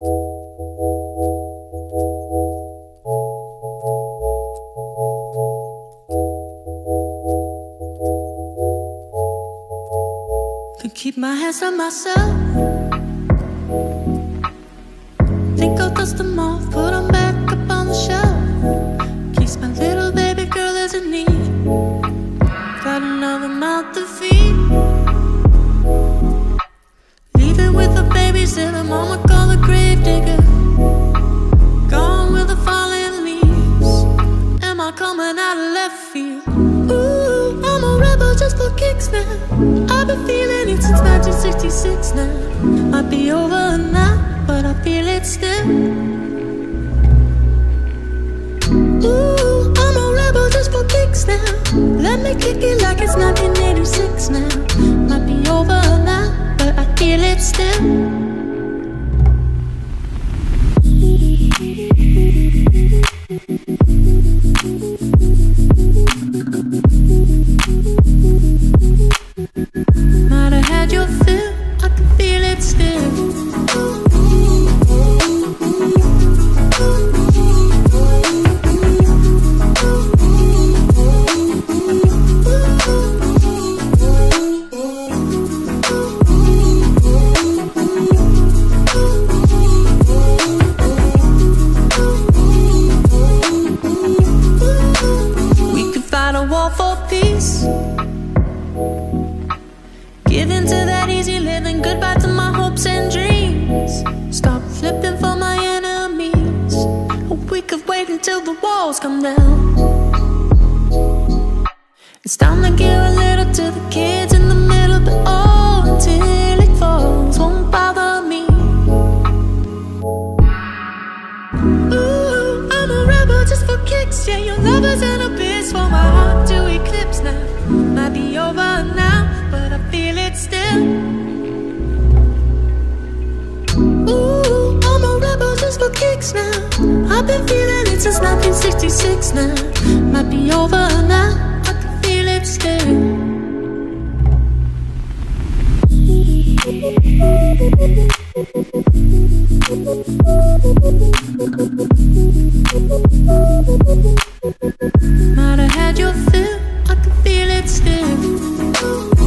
Could keep my hands on myself. Think I'll dust them off, put them back up on the shelf. Keeps my little baby girl as a need. Got another mouth to feed. Leaving with the babysitter, mama call a grave left field? Ooh, I'm a rebel just for kicks now. I've been feeling it since 1966 now. Might be over now, but I feel it still. Ooh, I'm a rebel just for kicks now. Let me kick it like it's 1986 now. Might be over now, but I feel it still. We could wait until the walls come down. It's time to give a little to the kids in the middle, but oh, until it falls, won't bother me. Ooh, I'm a rebel just for kicks. Yeah, your lover's an abyss for my heart to eclipse now. Might be over now, but I feel it still. I've been feeling it since 1966 now. Might be over now, I can feel it still. Might have had your fill, I can feel it still.